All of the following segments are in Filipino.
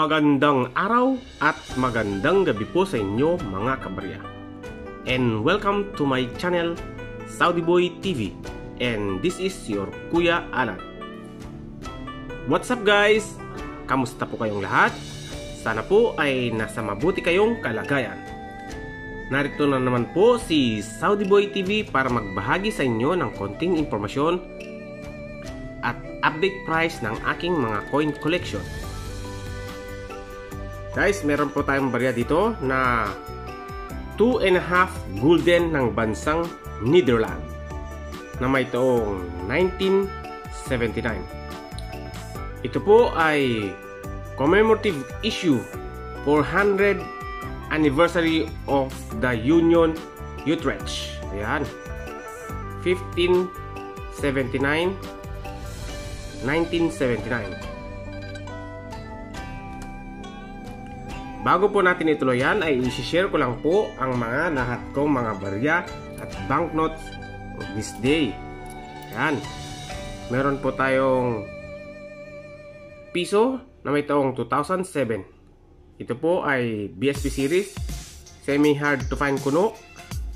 Magandang araw at magandang gabi po sa inyo mga kabarya. And welcome to my channel, Saudi Boy TV. And this is your Kuya Alan. What's up guys? Kamusta po kayong lahat? Sana po ay nasa mabuti kayong kalagayan. Narito na naman po si Saudi Boy TV para magbahagi sa inyo ng konting impormasyon at update price ng aking mga coin collection. Guys, meron po tayong barya dito na 2 and a half gulden ng bansang Netherlands na may taong 1979. Ito po ay commemorative issue 400 anniversary of the Union Utrecht. Ayan. 1579 1979. Bago po natin ituloy yan ay isi-share ko lang po ang mga lahat kong mga barya at banknotes of this day. Yan. Meron po tayong piso na may taong 2007. Ito po ay BSP series. Semi-hard to find kuno.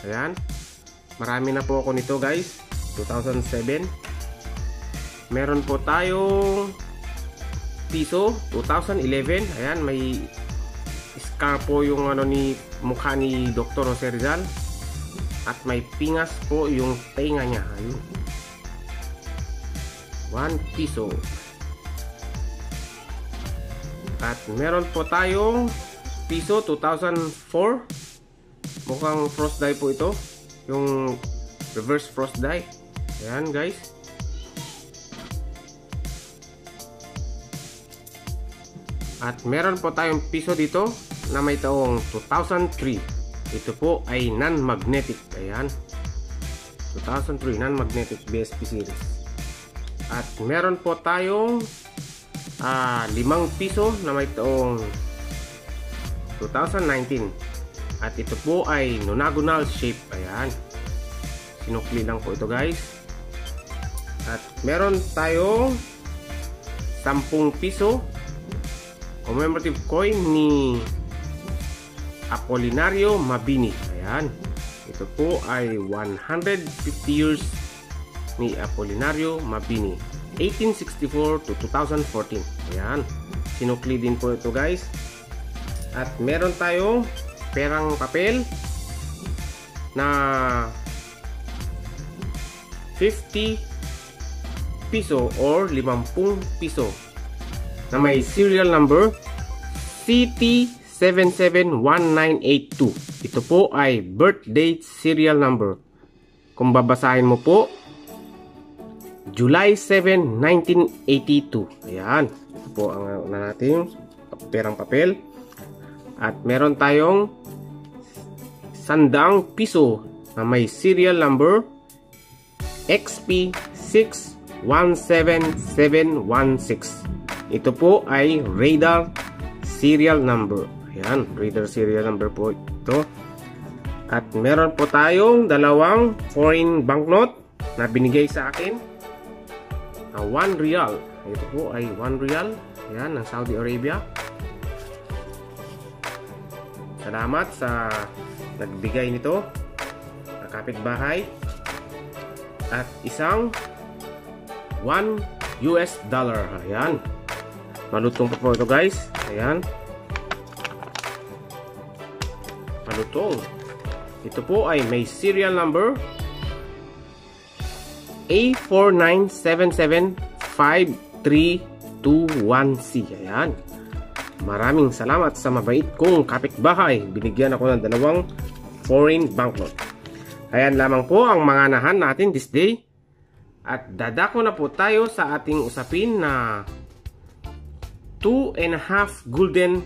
Ayan. Marami na po ako nito guys. 2007. Meron po tayong piso 2011. Ayan, may scar po yung ano ni mukha ni Dr. Jose Rizal. At may pingas po yung tenga niya. Ayun. 1 piso at meron po tayong piso 2004 mukhang frost die po ito. Yung reverse frost die. Ayan guys. At meron po tayong piso dito na may taong 2003. Ito po ay non-magnetic. Ayan. 2003 non-magnetic BSP series. At meron po tayong ah, limang piso na may taong 2019. At ito po ay nonagonal shape. Ayan. Sinukli lang po ito guys. At meron tayong 10 piso commemorative coin ni Apolinario Mabini. Ayan. Ito po ay 150 years ni Apolinario Mabini. 1864 to 2014. Ayan. Sinukli din po ito guys. At meron tayong perang papel na 50 piso or 50 piso na may serial number CT771982. Ito po ay birth date serial number. Kung babasahin mo po, July 7, 1982. Ayan. Ito po ang na natin perang papel. At meron tayong sandang piso na may serial number XP617716. Ito po ay radar serial number. Ayan, radar serial number po ito. At meron po tayong dalawang foreign banknote na binigay sa akin. Na 1 real. Ito po ay 1 real. Ayan, ng Saudi Arabia. Salamat sa nagbigay nito. Na kapitbahay. At isang 1 US dollar. Ayan. Malutong pa po ito guys. Ayan. Malutong. Ito po ay may serial number A49775321C. Ayan. Maraming salamat sa mabait kong kapitbahay. Binigyan ako ng dalawang foreign banknote. Ayan lamang po ang mga nahan natin this day. At dadako na po tayo sa ating usapin na 2 and a half gulden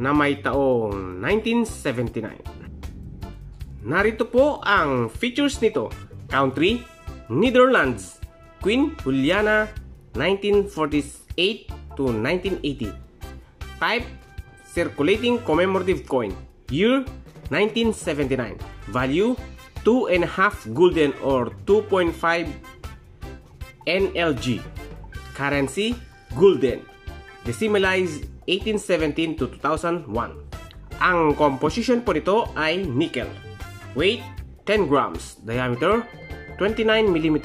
na may taong 1979. Narito po ang features nito. Country, Netherlands, Queen Juliana, 1948 to 1980. Type, circulating commemorative coin. Year, 1979. Value, 2 and a half gulden or 2.5 NLG. Currency, gulden. Decimalized 1817 to 2001. Ang composition po nito ay nickel. Weight 10 grams. Diameter 29 mm.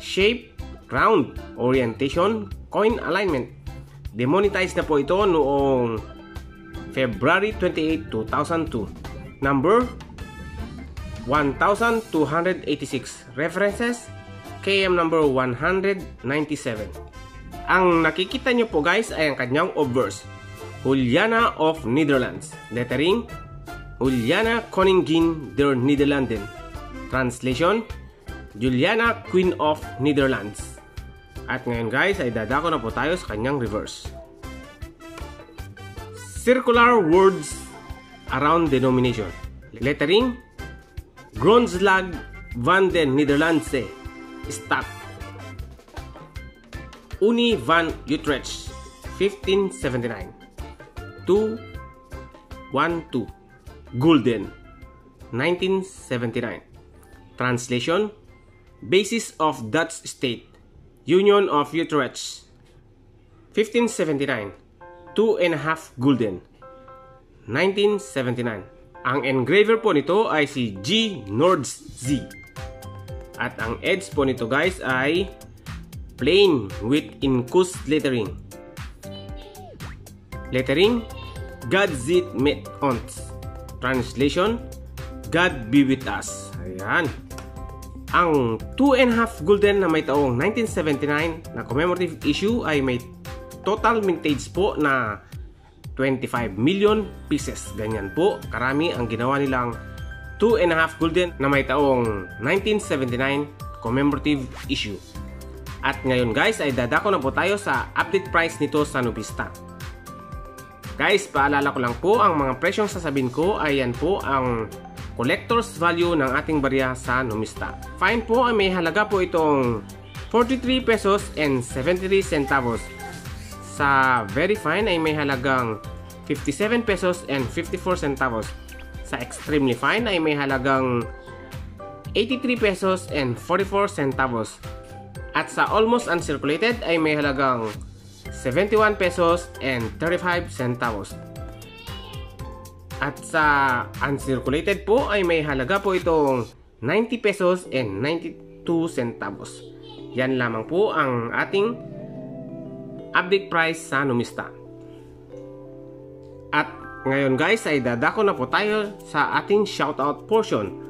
Shape round. Orientation coin alignment. Demonetized na po ito noong February 28, 2002. Number 1286. References KM number 197. Ang nakikita nyo po guys ay ang kanyang obverse. Juliana of Netherlands. Lettering, Juliana Koningin der Nederlanden. Translation, Juliana Queen of Netherlands. At ngayon guys ay dadako na po tayo sa kanyang reverse. Circular words around denomination. Lettering, Grondslag van den Nederlandse Stad Uni van Utrecht 1579 2 1 2 Gulden 1979 Translation Basis of Dutch State Union of Utrecht 1579 2 and a half Gulden 1979 Ang engraver po nito ay si G. Nords Z At ang edge po nito guys ay plain with incus lettering. Lettering, God zit met ons. Translation, God be with us. Ayan. Ang 2 and half gulden na may taong 1979 na commemorative issue ay may total mintage po na 25 million pieces. Ganyan po, karami ang ginawa nilang 2 and a half gulden na may taong 1979 commemorative issue. At ngayon guys ay dadako na po tayo sa update price nito sa Nubista. Guys, paalala ko lang po ang mga presyong sasabihin ko ay yan po ang collector's value ng ating barya sa Numista. Fine po ay may halaga po itong 43 pesos and 73 centavos. Sa very fine ay may halagang 57 pesos and 54 centavos. Sa extremely fine ay may halagang 83 pesos and 44 centavos. At sa almost uncirculated ay may halagang 71 pesos and 35 centavos. At sa uncirculated po ay may halaga po itong 90 pesos and 92 centavos. Yan lamang po ang ating update price sa Numista. At ngayon guys ay dadako na po tayo sa ating shoutout portion.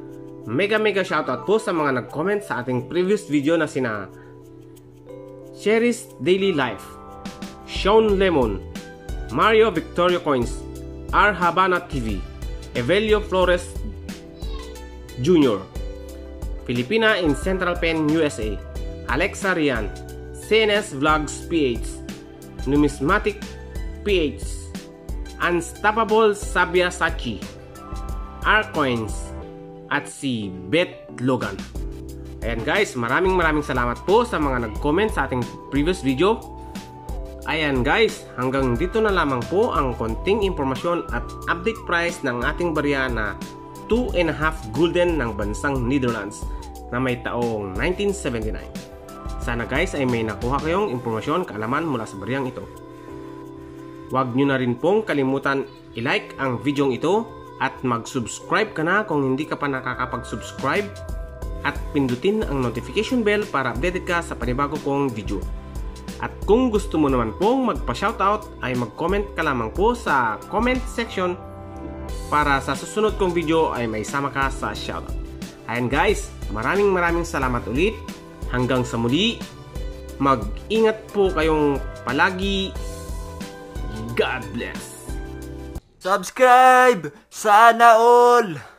Mega mega shoutout po sa mga nag-comment sa ating previous video na sina Cherry's Daily Life, Sean Lemon, Mario Victoria Coins, R. Habana TV, Evelio Flores Jr., Filipina in Central Pen, USA, Alexa Rian, CNS Vlogs PH, Numismatic PH, Unstoppable Sabia Sachi, R-Coins, at si Bet Logan. Ayan guys, maraming maraming salamat po sa mga nag-comment sa ating previous video. Ayan guys, hanggang dito na lamang po ang konting impormasyon at update price ng ating barya na 2.5 gulden ng bansang Netherlands na may taong 1979. Sana guys ay may nakuha kayong impormasyon kaalaman mula sa bariyang ito. Huwag nyo na rin pong kalimutan i-like ang video ito at mag-subscribe ka na kung hindi ka pa nakakapag-subscribe at pindutin ang notification bell para updated ka sa panibago kong video. At kung gusto mo naman pong magpa-shoutout ay mag-comment ka lamang po sa comment section para sa susunod kong video ay may sama ka sa shoutout. Ayan guys, maraming maraming salamat ulit. Hanggang sa muli, mag-ingat po kayong palagi. God bless. Subscribe! Sana all!